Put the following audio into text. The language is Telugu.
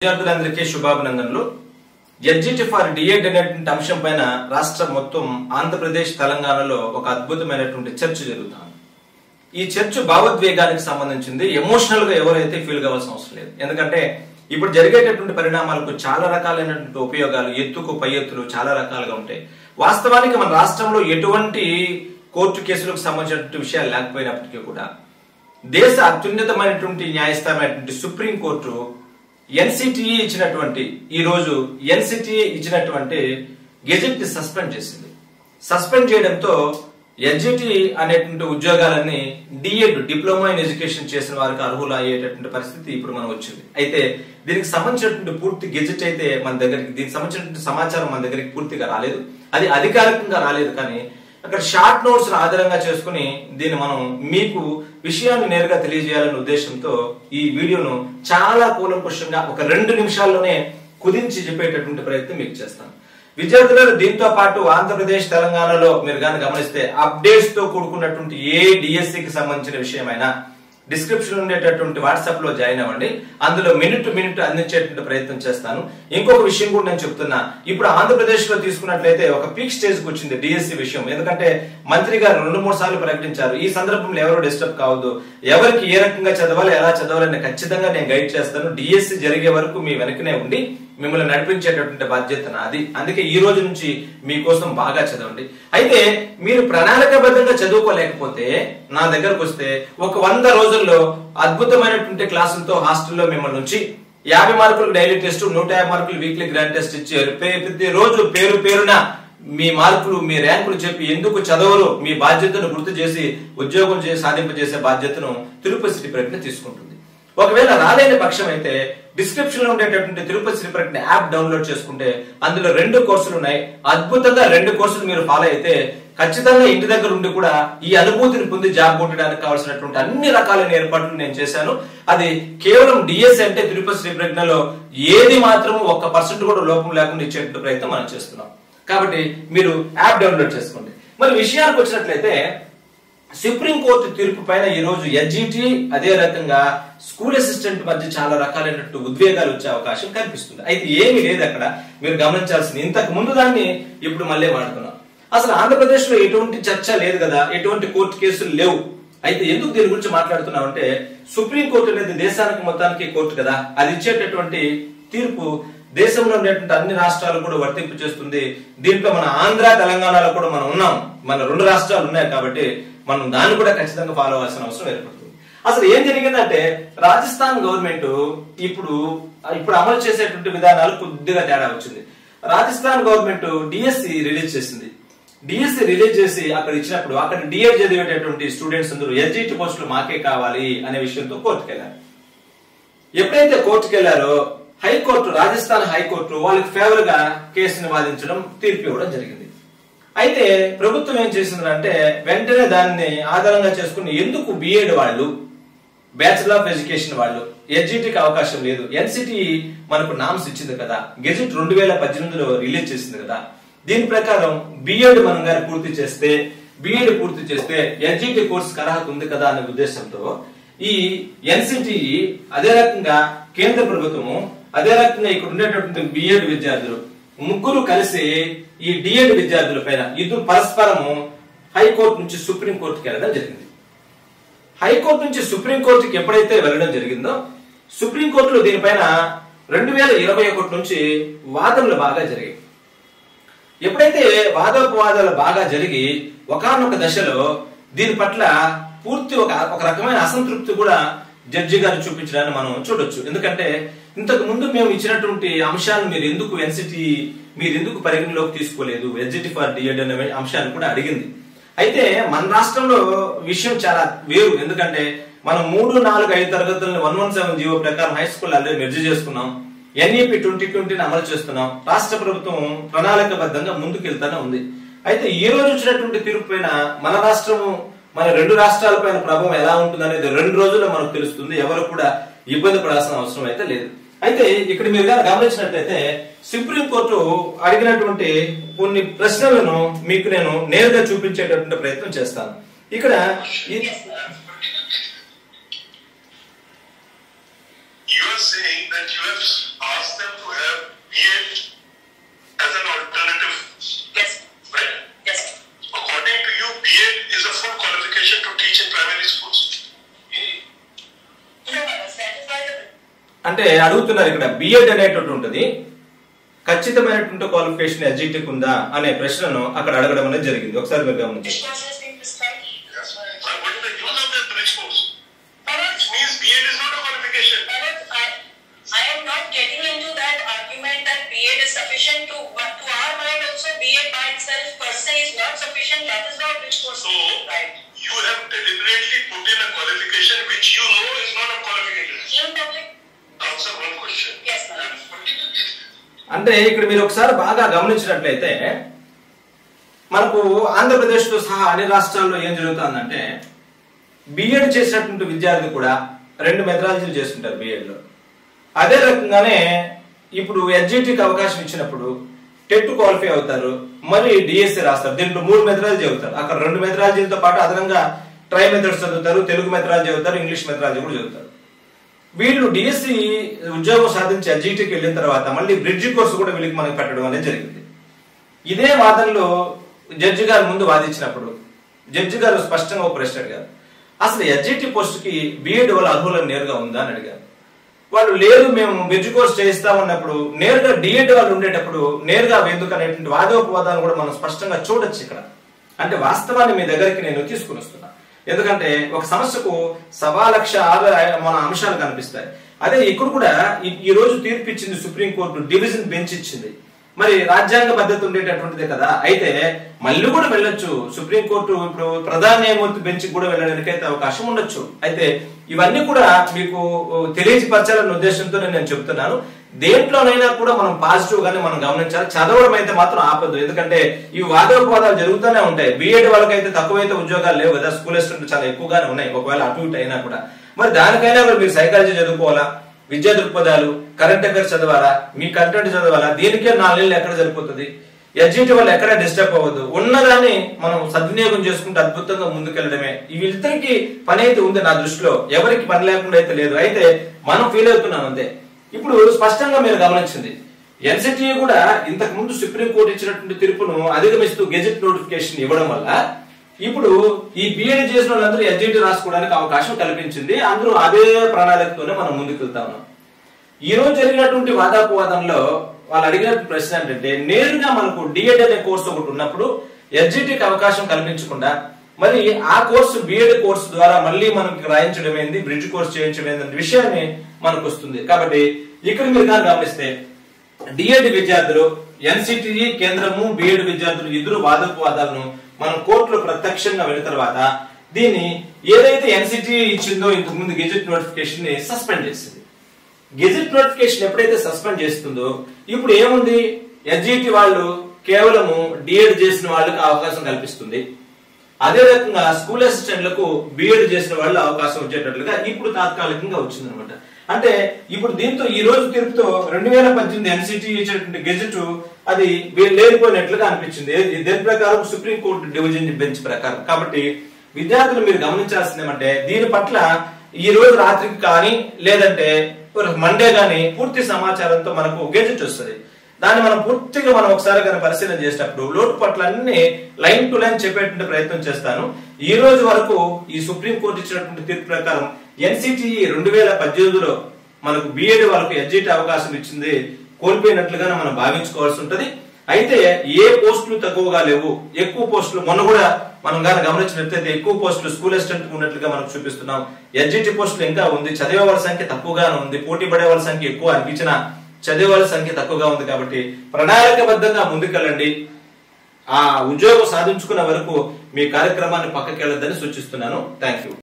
విద్యార్థులందరికీ శుభాభినందనలు. ఎడ్జిటి ఫర్ డిఎడ్ అనేటువంటి అంశం పైన రాష్ట్రం మొత్తం ఆంధ్రప్రదేశ్ తెలంగాణలో ఒక అద్భుతమైనటువంటి చర్చ జరుగుతుంది. ఈ చర్చ భావోద్వేగానికి సంబంధించింది ఎమోషనల్గా ఎవరైతే ఫీల్ కావాల్సిన అవసరం లేదు. ఎందుకంటే ఇప్పుడు జరిగేటటువంటి పరిణామాలకు చాలా రకాలైనటువంటి ఉపయోగాలు ఎత్తుకు పై ఎత్తులు చాలా రకాలుగా ఉంటాయి. వాస్తవానికి మన రాష్ట్రంలో ఎటువంటి కోర్టు కేసులకు సంబంధించినటువంటి విషయాలు లేకపోయినప్పటికీ కూడా దేశ అత్యున్నతమైనటువంటి న్యాయస్థానమైనటువంటి సుప్రీంకోర్టు ఎన్సిటిఈ ఇచ్చినటువంటి ఈ రోజు ఎన్సిటిఈ ఇచ్చినటువంటి గెజెట్ని సస్పెండ్ చేసింది. సస్పెండ్ చేయడంతో ఎన్జిటి అనేటువంటి ఉద్యోగాలన్నీ D Ed diploma in education చేసిన వారికి అర్హులు అయ్యేటటువంటి పరిస్థితి ఇప్పుడు మనం వచ్చింది. అయితే దీనికి సంబంధించినటువంటి పూర్తి గెజెట్ అయితే మన దగ్గరికి దీనికి సంబంధించినటువంటి సమాచారం మన దగ్గరికి పూర్తిగా రాలేదు. అది అధికారికంగా రాలేదు కానీ అక్కడ షార్ట్ నోట్స్ ఆధారంగా చేసుకుని దీన్ని మనం మీకు విషయాన్ని నేరుగా తెలియజేయాలనే ఉద్దేశంతో ఈ వీడియోను చాలా కూలంకుషంగా ఒక రెండు నిమిషాల్లోనే కుదించి చెప్పేటటువంటి ప్రయత్నం మీకు చేస్తాను. విద్యార్థులను దీంతో పాటు ఆంధ్రప్రదేశ్ తెలంగాణలో మీరు కానీ గమనిస్తే అప్డేట్స్తో కూడుకున్నటువంటి ఏ డిఎస్సికి సంబంధించిన విషయమైనా డిస్క్రిప్షన్ ఉండేటటువంటి వాట్సాప్లో జాయిన్ అవ్వండి. అందులో మినిట్ మినిట్ అందించేటువంటి ప్రయత్నం చేస్తాను. ఇంకొక విషయం కూడా నేను చెప్తున్నా. ఇప్పుడు ఆంధ్రప్రదేశ్లో తీసుకున్నట్లయితే ఒక పీక్ స్టేజ్కి వచ్చింది డిఎస్సి విషయం. ఎందుకంటే మంత్రి గారు రెండు మూడు సార్లు ప్రకటించారు. ఈ సందర్భంలో ఎవరు డిస్టర్బ్ కావద్దు. ఎవరికి ఏ రకంగా చదవాలి ఎలా చదవాలని ఖచ్చితంగా నేను గైడ్ చేస్తాను. డిఎస్సి జరిగే వరకు మీ వెనకనే ఉండి మిమ్మల్ని నడిపించేటటువంటి బాధ్యత నాది. అందుకే ఈ రోజు నుంచి మీకోసం బాగా చదవండి. అయితే మీరు ప్రణాళికబద్ధంగా చదువుకోలేకపోతే నా దగ్గరకు వస్తే ఒక వంద రోజుల్లో అద్భుతమైనటువంటి క్లాసులతో హాస్టల్లో మిమ్మల్ని ఉంచి యాభై మార్కులు డైలీ టెస్ట్ నూట యాభై మార్కులు వీక్లీ గ్రాండ్ టెస్ట్ ఇచ్చారు ప్రతి రోజు పేరు పేరున మీ మార్కులు మీ ర్యాంకులు చెప్పి ఎందుకు చదవరు మీ బాధ్యతను గుర్తు చేసి ఉద్యోగం చేసి సాధింపజేసే బాధ్యతను తిరుపతి సిటీ ప్రకటన తీసుకుంటుంది. ఒకవేళ రాలేని పక్షం అయితే డిస్క్రిప్షన్లో ఉండేటటువంటి తిరుపతి శ్రీ యాప్ డౌన్లోడ్ చేసుకుంటే అందులో రెండు కోర్సులు ఉన్నాయి. అద్భుతంగా రెండు కోర్సులు మీరు ఫాలో అయితే ఖచ్చితంగా ఇంటి దగ్గర ఉండి కూడా ఈ అనుభూతిని పొంది జాబ్ కొట్టడానికి కావాల్సినటువంటి అన్ని రకాలైన ఏర్పాట్లు నేను చేశాను. అది కేవలం డిఎస్ అంటే తిరుపతి శ్రీ ప్రజ్ఞలో ఏది మాత్రం ఒక్క పర్సెంట్ కూడా లోపం లేకుండా ఇచ్చేటువంటి ప్రయత్నం మనం చేస్తున్నాం. కాబట్టి మీరు యాప్ డౌన్లోడ్ చేసుకోండి. మరి విషయానికి వచ్చినట్లయితే సుప్రీంకోర్టు తీర్పు పైన ఈ రోజు అదే రకంగా స్కూల్ అసిస్టెంట్ మధ్య చాలా రకాలైనట్టు ఉద్వేగాలు వచ్చే అవకాశం కనిపిస్తుంది. అయితే ఏమీ లేదు అక్కడ. మీరు గమనించాల్సింది. ఇంతకు ముందు దాన్ని ఇప్పుడు మళ్ళీ వాడుతున్నాం. అసలు ఆంధ్రప్రదేశ్లో ఎటువంటి చర్చ లేదు కదా. ఎటువంటి కోర్టు కేసులు లేవు. అయితే ఎందుకు దీని గురించి మాట్లాడుతున్నామంటే సుప్రీంకోర్టు అనేది దేశానికి మొత్తానికి కోర్టు కదా. అది ఇచ్చేటటువంటి తీర్పు దేశంలో ఉండేటువంటి అన్ని రాష్ట్రాలు కూడా వర్తింపు చేస్తుంది దీంట్లో మన ఆంధ్ర తెలంగాణలో కూడా మనం ఉన్నాం. మన రెండు రాష్ట్రాలు ఉన్నాయి కాబట్టి మనం దాన్ని కూడా ఖచ్చితంగా ఫాలో అవ్వాల్సిన అవసరం ఏర్పడుతుంది. అసలు ఏం జరిగిందంటే రాజస్థాన్ గవర్నమెంట్ ఇప్పుడు ఇప్పుడు అమలు చేసేటువంటి విధానాలు కొద్దిగా తేడా వచ్చింది. రాజస్థాన్ గవర్నమెంట్ డిఎస్సి రిలీజ్ చేసింది. డిఎస్సి రిలీజ్ చేసి అక్కడ ఇచ్చినప్పుడు అక్కడ డిఎడ్ చదివేటటువంటి స్టూడెంట్స్ అందరూ ఎస్జిటి పోస్టులు మాకే కావాలి అనే విషయంతో కోర్టుకు వెళ్ళారు ఎప్పుడైతే కోర్టుకు వెళ్ళారో హైకోర్టు రాజస్థాన్ హైకోర్టు వాళ్ళకి ఫేవర్గా కేసును వాదించడం తీర్పు ఇవ్వడం జరిగింది. అయితే ప్రభుత్వం ఏం చేసిందంటే వెంటనే దాన్ని ఆధారంగా చేసుకుని ఎందుకు బిఎడ్ వాళ్ళు బ్యాచిలర్ ఆఫ్ ఎడ్యుకేషన్ వాళ్ళు ఎస్జిటికి అవకాశం లేదు ఎన్సిటి మనకు నామ్స్ ఇచ్చింది కదా గెజిట్ రెండు వేల పద్దెనిమిదిలో రిలీజ్ చేసింది కదా దీని ప్రకారం బిఎడ్ మనం గారు పూర్తి చేస్తే బిఎడ్ పూర్తి చేస్తే ఎస్జిటి కోర్స్ అర్హత ఉంది కదా అనే ఉద్దేశంతో ఈ ఎన్సిటి అదే రకంగా కేంద్ర ప్రభుత్వము అదే రకంగా ఇక్కడ ఉండేటటువంటి బిఎడ్ విద్యార్థులు ముగ్గురు కలిసి ఈ డిఎడ్ విద్యార్థుల పైన ఇద్దరు పరస్పరము హైకోర్టు నుంచి సుప్రీం కోర్టుకి వెళ్ళడం జరిగింది. హైకోర్టు నుంచి సుప్రీం కోర్టుకి ఎప్పుడైతే వెళ్ళడం జరిగిందో సుప్రీం కోర్టులో దీనిపైన రెండు వేల ఇరవై ఒకటి నుంచి వాదనలు బాగా జరిగాయి. ఎప్పుడైతే వాదోపవాదాలు బాగా జరిగి ఒకనొక దశలో దీని పట్ల పూర్తి ఒక ఒక రకమైన అసంతృప్తి కూడా జడ్జి గారు చూపించడాన్ని మనం చూడొచ్చు. ఎందుకంటే ఇంతకు ముందు మేము ఇచ్చినటువంటి అంశాలను మీరు ఎందుకు ఎన్సిటి మీరు ఎందుకు పరిగణలోకి తీసుకోలేదు? ఎన్సిటి ఫర్ డిఎడ్ అనే అంశాన్ని కూడా అడిగింది. అయితే మన రాష్ట్రంలో విషయం చాలా వేరు. ఎందుకంటే మనం మూడు నాలుగు ఐదు తరగతులను వన్ వన్ సెవెన్ జీవో ప్రకారం హై స్కూల్ ఆల్రెడీ మెర్జ్ చేసుకున్నాం. ఎన్ఈపి ట్వంటీ ట్వంటీని అమలు చేస్తున్నాం. రాష్ట్ర ప్రభుత్వం ప్రణాళికబద్ధంగా ముందుకెళ్తానే ఉంది. అయితే ఈ రోజు వచ్చినటువంటి తీర్పు పైన మన రాష్ట్రము మన రెండు రాష్ట్రాల పైన ప్రభావం ఎలా ఉంటుంది అనేది రెండు రోజుల్లో మనకు తెలుస్తుంది. ఎవరు కూడా ఇబ్బంది పడాల్సిన అవసరం అయితే లేదు. అయితే ఇక్కడ మీరు కనుక గమనించినట్లయితే సుప్రీంకోర్టు అడిగినటువంటి కొన్ని ప్రశ్నలను మీకు నేను నేరుగా చూపించేటటువంటి ప్రయత్నం చేస్తాను. ఇక్కడ You are saying that you have అంటే అడుగుతున్నారు ఇక్కడ బిఎడ్ అనేటువంటి ఉంటుంది. ఖచ్చితమైనటువంటి క్వాలిఫికేషన్ ఎడ్జిటిక్ ఉందా అనే ప్రశ్నను అక్కడ అడగడం అనేది జరిగింది. ఒకసారి మీరు గమనించండి. You have deliberately put in a qualification which you know is not a qualification. In public అంటే ఇక్కడ మీరు ఒకసారి బాగా గమనించినట్లయితే మనకు ఆంధ్రప్రదేశ్తో సహా అన్ని రాష్ట్రాల్లో ఏం జరుగుతుందంటే బిఎడ్ చేసినటువంటి విద్యార్థి కూడా రెండు మెథడాలజీలు చేస్తుంటారు బిఎడ్లో. అదే రకంగానే ఇప్పుడు ఎస్జిటికి అవకాశం ఇచ్చినప్పుడు టెట్ క్వాలిఫై అవుతారు మరి డిఎస్సి రాస్తారు. దీంట్లో మూడు మెథడాలజీ చదువుతారు. అక్కడ రెండు మెథడాలజీలతో పాటు అదనంగా ట్రై మెథడ్స్ చదువుతారు తెలుగు మెథడాలజీ చదువుతారు ఇంగ్లీష్ మెథడాలజీ కూడా చదువుతారు. వీళ్ళు డిఎస్సి ఉద్యోగం సాధించి ఎస్జిటికి వెళ్ళిన తర్వాత మళ్ళీ బ్రిడ్జి కోర్సు కూడా వీళ్ళకి మనకు పెట్టడం అనేది జరిగింది. ఇదే వాదనలో జడ్జి గారు ముందు వాదించినప్పుడు జడ్జి గారు స్పష్టంగా ఒక ప్రశ్న అడిగారు. అసలు ఎస్జిటి పోస్ట్కి బిఎడ్ వాళ్ళ అర్హులను నేరుగా ఉందా అని అడిగారు. వాళ్ళు లేదు మేము బ్రిడ్జ్ కోర్స్ చేయిస్తామన్నప్పుడు నేరుగా డిఎడ్ వాళ్ళు ఉండేటప్పుడు నేరుగా ఎందుకు అనేటువంటి వాదోపవాదాలు కూడా మనం స్పష్టంగా చూడొచ్చు ఇక్కడ. అంటే వాస్తవాన్ని మీ దగ్గరికి నేను తీసుకుని వస్తున్నాను ఎందుకంటే ఒక సమస్యకు సవా లక్ష ఆరు మన అంశాలు కనిపిస్తాయి. అదే ఇక్కడ కూడా ఈ- రోజు తీర్పు ఇచ్చింది సుప్రీంకోర్టు డివిజన్ బెంచ్ ఇచ్చింది. మరి రాజ్యాంగ పద్ధతి ఉండేటటువంటిదే కదా. అయితే మళ్ళీ కూడా వెళ్ళొచ్చు. సుప్రీంకోర్టు ఇప్పుడు ప్రధాన న్యాయమూర్తి బెంచ్ కూడా వెళ్ళడానికి అయితే అవకాశం ఉండొచ్చు. అయితే ఇవన్నీ కూడా మీకు తెలియపరచాలన్న ఉద్దేశంతో నేను చెప్తున్నాను. దేంట్లోనైనా కూడా మనం పాజిటివ్ గానే మనం గమనించాలి. చదవడం అయితే మాత్రం ఆపదు ఎందుకంటే ఈ వాదోపవాదాలు జరుగుతూనే ఉంటాయి. బీఎడ్ వాళ్ళకైతే తక్కువైతే ఉద్యోగాలు లేవు కదా. స్కూల్ స్టూడెంట్ చాలా ఎక్కువగానే ఉన్నాయి. ఒకవేళ అటు ఇటు అయినా కూడా. మరి దానికైనా కూడా మీరు సైకాలజీ చదువుకోవాలా? విద్యా దృక్పథాలు కరెంట్ అఫైర్స్ చదవాలా? మీ కంటెంట్ చదవాలా? దీనికే నాలుగేళ్ళు ఎక్కడ సరిపోతుంది? ఎడ్జిటి వల్ల ఎక్కడ డిస్టర్బ్ అవ్వద్దు? ఉన్నదాన్ని మనం సద్వినియోగం చేసుకుంటే అద్భుతంగా ముందుకెళ్ళడమే. వీళ్ళిద్దరికి పని అయితే ఉంది నా దృష్టిలో. ఎవరికి పని లేకుండా అయితే లేదు. అయితే మనం ఫీల్ అవుతున్నాం అంతే. ఇప్పుడు స్పష్టంగా మీరు గమనించింది. ఎన్సిటిఏ కూడా ఇంతకు ముందు సుప్రీంకోర్టు ఇచ్చినటువంటి తీర్పును అధిగమిస్తూ గెజెట్ నోటిఫికేషన్ ఇవ్వడం వల్ల ఇప్పుడు ఈ బిఎడ్ చేసిన వాళ్ళందరూ ఎస్జిటి రాసుకోవడానికి అవకాశం కల్పించింది. అందరూ అదే ప్రణాళికతోనే మనం ముందుకు వెళ్తా ఉన్నాం. ఈ రోజు జరిగినటువంటి వాదాపవాదంలో వాళ్ళు అడిగిన ప్రశ్న ఏంటంటే నేరుగా మనకు డిఎడ్ అనే కోర్సు ఒకటి ఉన్నప్పుడు ఎస్జిటికి అవకాశం కల్పించకుండా మరి ఆ కోర్సు బిఎడ్ కోర్సు ద్వారా మళ్ళీ మనకి రాయించడం ఏంది బ్రిడ్జ్ కోర్స్ చేయించడం ఏంది విషయాన్ని మనకు వస్తుంది కాబట్టి ఇక్కడ మీరు కానీ గమనిస్తే డిఎడ్ విద్యార్థులు ఎన్సిటిఈ కేంద్రము బిఎడ్ విద్యార్థులు ఇద్దరు వాదోపవాదాలను మనం కోర్టులో ప్రత్యక్షంగా వెళ్ళిన తర్వాత దీన్ని ఏదైతే ఎన్సిటి ఇచ్చిందో ఇంతకు ముందు గెజెట్ నోటిఫికేషన్ని సస్పెండ్ చేసింది. గెజెట్ నోటిఫికేషన్ ఎప్పుడైతే సస్పెండ్ చేస్తుందో ఇప్పుడు ఏముంది? ఎస్జిటి వాళ్ళు కేవలము డిఎడ్ చేసిన వాళ్ళకి అవకాశం కల్పిస్తుంది. అదే రకంగా స్కూల్ అసిస్టెంట్లకు బిఎడ్ చేసిన వాళ్ళు అవకాశం వచ్చేటట్లుగా ఇప్పుడు తాత్కాలికంగా వచ్చింది అనమాట అంటే ఇప్పుడు దీంతో ఈ రోజు తీర్పుతో రెండు వేల పద్దెనిమిది ఎన్సిటి ఇచ్చినటువంటి గెజెట్ అది లేనిపోయినట్లుగా అనిపించింది. దేని ప్రకారం? సుప్రీం కోర్టు డివిజన్ బెంచ్ ప్రకారం. కాబట్టి విద్యార్థులు మీరు గమనించాల్సింది ఏమంటే దీని పట్ల ఈ రోజు రాత్రికి కానీ లేదంటే మండే కానీ పూర్తి సమాచారంతో మనకు గెజెట్ వస్తుంది. దాన్ని మనం పూర్తిగా మనం ఒకసారి కానీ పరిశీలన చేసినప్పుడు లోటుపట్లన్నీ లైన్ టు లైన్ చెప్పేటువంటి ప్రయత్నం చేస్తాను. ఈ రోజు వరకు ఈ సుప్రీం కోర్టు ఇచ్చినటువంటి తీర్పు ప్రకారం ఎన్సిటిఈ రెండు వేల పద్దెనిమిదిలో మనకు బిఎడ్ వాళ్ళకు ఎడ్జిట్ అవకాశం ఇచ్చింది కోల్పోయినట్లుగానే మనం భావించుకోవాల్సి ఉంటుంది. అయితే ఏ పోస్టులు తక్కువగా లేవు ఎక్కువ పోస్టులు మొన్న కూడా మనం కానీ గమనించినట్లయితే ఎక్కువ పోస్టులు స్కూల్ అసిస్టెంట్ ఉన్నట్లుగా మనం చూపిస్తున్నాం. ఎడ్జిటి పోస్టులు ఇంకా ఉంది చదివే వాళ్ళ సంఖ్య తక్కువగానే ఉంది పోటీ పడే వాళ్ళ సంఖ్య ఎక్కువ అనిపించిన చదివే వాళ్ళ సంఖ్య తక్కువగా ఉంది కాబట్టి ప్రణాళికబద్ధంగా ముందుకెళ్ళండి. ఆ ఉద్యోగం సాధించుకున్న వరకు మీ కార్యక్రమాన్ని పక్కకెళ్ళద్దని సూచిస్తున్నాను. Thank you